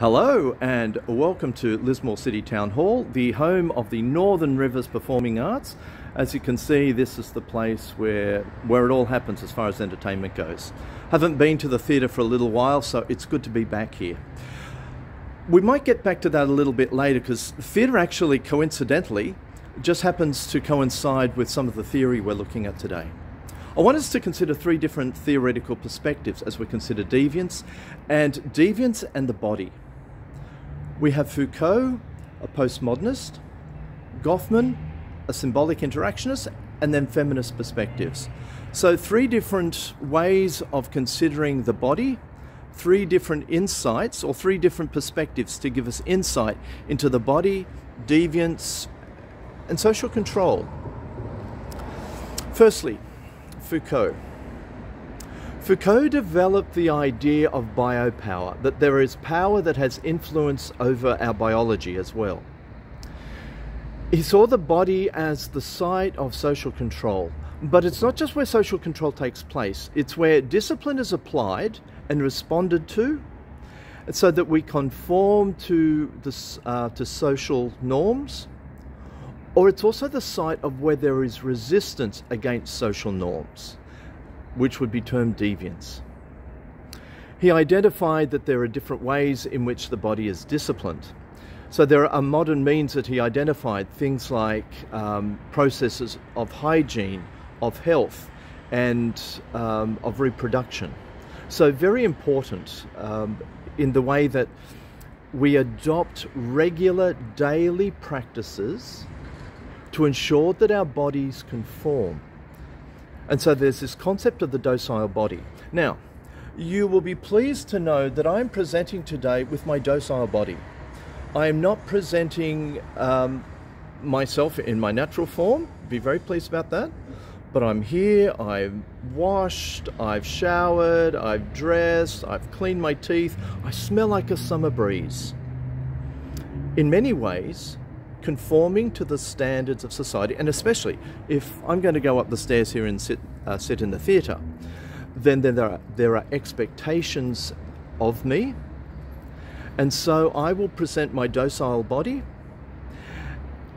Hello and welcome to Lismore City Town Hall, the home of the Northern Rivers Performing Arts. As you can see, this is the place where, where it all happens as far as entertainment goes. Haven't been to the theatre for a little while, so it's good to be back here. We might get back to that a little bit later because theatre actually coincidentally just happens to coincide with some of the theory we're looking at today. I want us to consider three different theoretical perspectives as we consider deviance and deviance and the body. We have Foucault, a postmodernist, Goffman, a symbolic interactionist, and then feminist perspectives. So, three different ways of considering the body, three different insights or three different perspectives to give us insight into the body, deviance, and social control. Firstly, Foucault. Foucault developed the idea of biopower, that there is power that has influence over our biology as well. He saw the body as the site of social control, but it's not just where social control takes place, it's where discipline is applied and responded to, so that we conform to, the, uh, to social norms, or it's also the site of where there is resistance against social norms which would be termed deviance. He identified that there are different ways in which the body is disciplined. So there are modern means that he identified, things like um, processes of hygiene, of health, and um, of reproduction. So very important um, in the way that we adopt regular daily practices to ensure that our bodies conform and so there's this concept of the docile body. Now, you will be pleased to know that I'm presenting today with my docile body. I am not presenting um, myself in my natural form, be very pleased about that. But I'm here, I've washed, I've showered, I've dressed, I've cleaned my teeth, I smell like a summer breeze. In many ways, conforming to the standards of society, and especially if I'm going to go up the stairs here and sit, uh, sit in the theatre, then there are, there are expectations of me, and so I will present my docile body,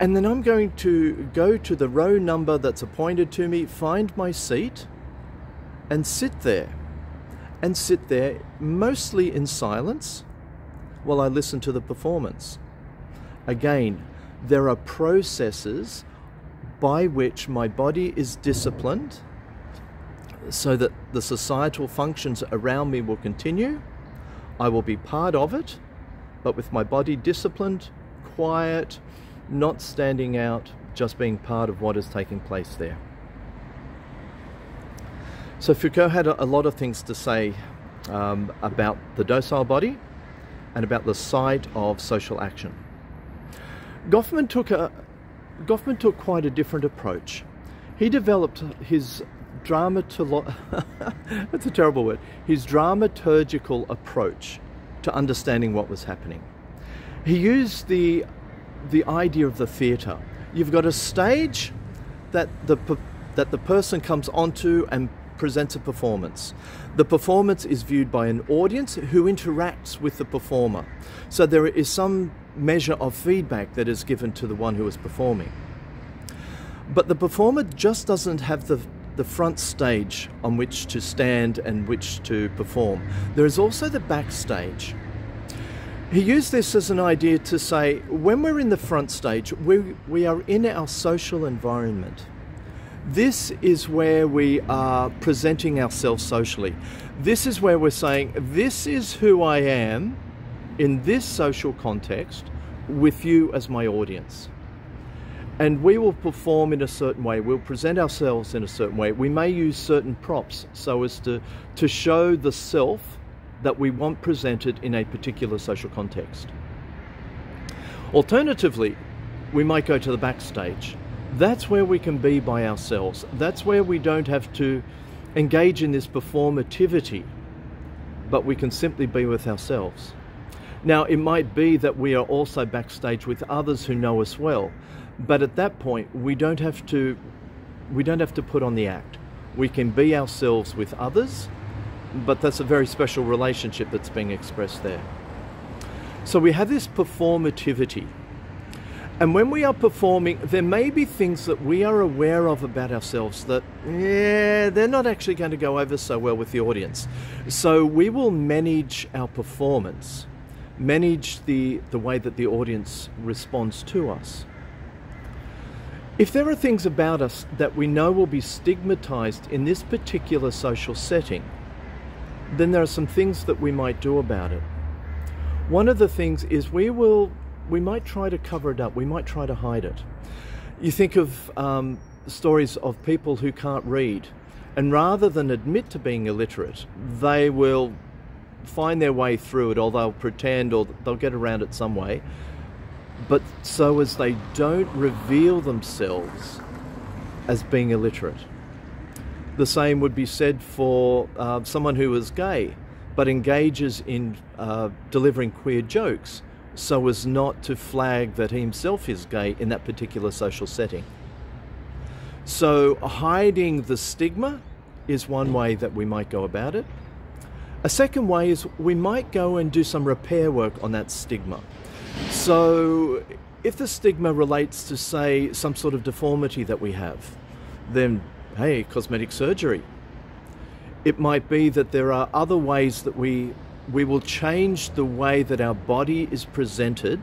and then I'm going to go to the row number that's appointed to me, find my seat, and sit there. And sit there mostly in silence while I listen to the performance. Again, there are processes by which my body is disciplined so that the societal functions around me will continue. I will be part of it, but with my body disciplined, quiet, not standing out, just being part of what is taking place there. So Foucault had a, lot of things to say um, about the docile body and about the site of social action. Goffman took a Goffman took quite a different approach. He developed his dramatolo that's a terrible word his dramaturgical approach to understanding what was happening. He used the the idea of the theatre. You've got a stage that the that the person comes onto and presents a performance. The performance is viewed by an audience who interacts with the performer. So there is some measure of feedback that is given to the one who is performing. But the performer just doesn't have the, the front stage on which to stand and which to perform. There is also the backstage. He used this as an idea to say when we're in the front stage, we, we are in our social environment. This is where we are presenting ourselves socially. This is where we're saying, This is who I am in this social context with you as my audience. And we will perform in a certain way. We'll present ourselves in a certain way. We may use certain props so as to, to show the self that we want presented in a particular social context. Alternatively, we might go to the backstage. That's where we can be by ourselves. That's where we don't have to engage in this performativity, but we can simply be with ourselves. Now, it might be that we are also backstage with others who know us well, but at that point, we don't have to we don't have to put on the act. We can be ourselves with others, but that's a very special relationship that's being expressed there. So we have this performativity. And when we are performing, there may be things that we are aware of about ourselves that, yeah, they're not actually going to go over so well with the audience. So we will manage our performance, manage the, the way that the audience responds to us. If there are things about us that we know will be stigmatized in this particular social setting, then there are some things that we might do about it. One of the things is we will, we might try to cover it up, we might try to hide it. You think of um, stories of people who can't read, and rather than admit to being illiterate, they will find their way through it, or they'll pretend, or they'll get around it some way, but so as they don't reveal themselves as being illiterate. The same would be said for uh, someone who is gay but engages in uh, delivering queer jokes so as not to flag that he himself is gay in that particular social setting. So, hiding the stigma is one way that we might go about it. A second way is we might go and do some repair work on that stigma. So, if the stigma relates to, say, some sort of deformity that we have, then hey, cosmetic surgery. It might be that there are other ways that we we will change the way that our body is presented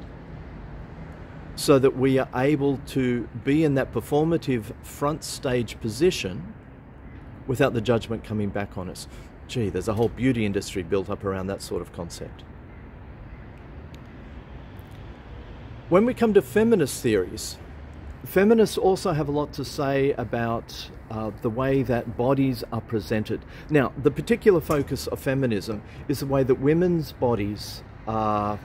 so that we are able to be in that performative front stage position without the judgment coming back on us. Gee, there's a whole beauty industry built up around that sort of concept. When we come to feminist theories, feminists also have a lot to say about uh, the way that bodies are presented. Now, the particular focus of feminism is the way that women's bodies are,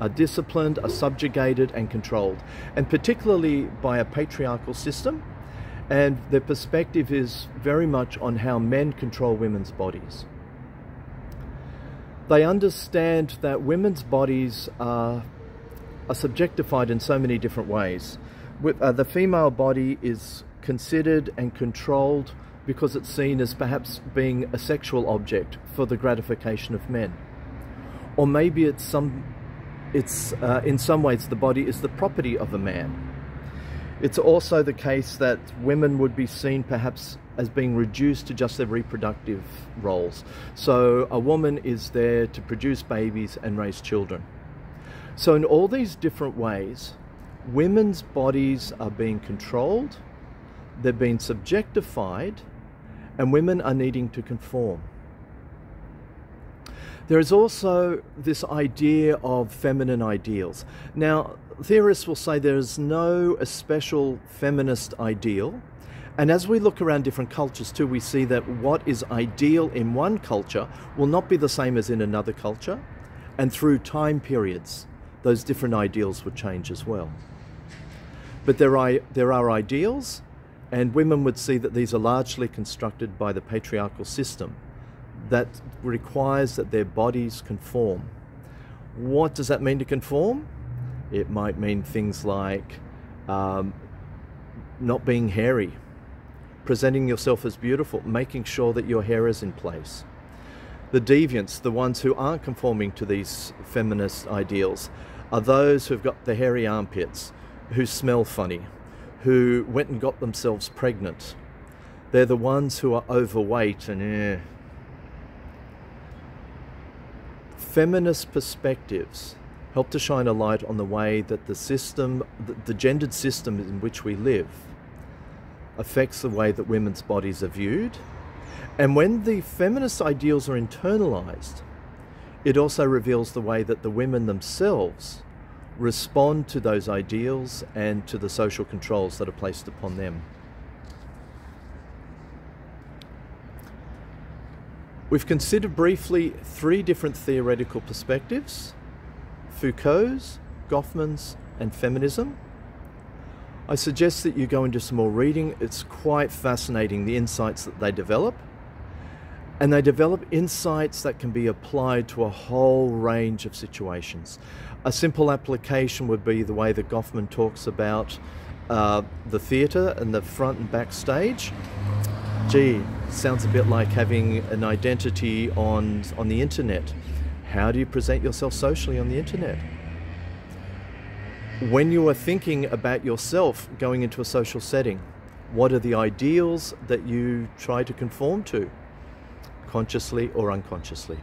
are disciplined, are subjugated, and controlled, and particularly by a patriarchal system. And their perspective is very much on how men control women's bodies. They understand that women's bodies are, are subjectified in so many different ways. With, uh, the female body is considered and controlled because it's seen as perhaps being a sexual object for the gratification of men. Or maybe it's some it's uh, in some ways the body is the property of a man. It's also the case that women would be seen perhaps as being reduced to just their reproductive roles. So a woman is there to produce babies and raise children. So in all these different ways, women's bodies are being controlled they're being subjectified, and women are needing to conform. There is also this idea of feminine ideals. Now, theorists will say there is no special feminist ideal. And as we look around different cultures too, we see that what is ideal in one culture will not be the same as in another culture. And through time periods, those different ideals would change as well. But there are, there are ideals and women would see that these are largely constructed by the patriarchal system that requires that their bodies conform. What does that mean to conform? It might mean things like um, not being hairy, presenting yourself as beautiful, making sure that your hair is in place. The deviants, the ones who aren't conforming to these feminist ideals, are those who've got the hairy armpits, who smell funny, who went and got themselves pregnant. They're the ones who are overweight and eh. Feminist perspectives help to shine a light on the way that the system, the gendered system in which we live, affects the way that women's bodies are viewed. And when the feminist ideals are internalized, it also reveals the way that the women themselves respond to those ideals and to the social controls that are placed upon them. We've considered briefly three different theoretical perspectives Foucault's, Goffman's, and feminism. I suggest that you go into some more reading. It's quite fascinating the insights that they develop. And they develop insights that can be applied to a whole range of situations. A simple application would be the way that Goffman talks about uh, the theatre and the front and back stage. Gee, sounds a bit like having an identity on, on the internet. How do you present yourself socially on the internet? When you are thinking about yourself going into a social setting, what are the ideals that you try to conform to, consciously or unconsciously?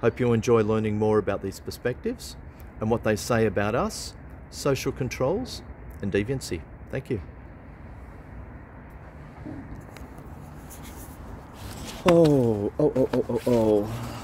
Hope you enjoy learning more about these perspectives and what they say about us, social controls, and deviancy. Thank you. Oh, oh, oh, oh, oh, oh.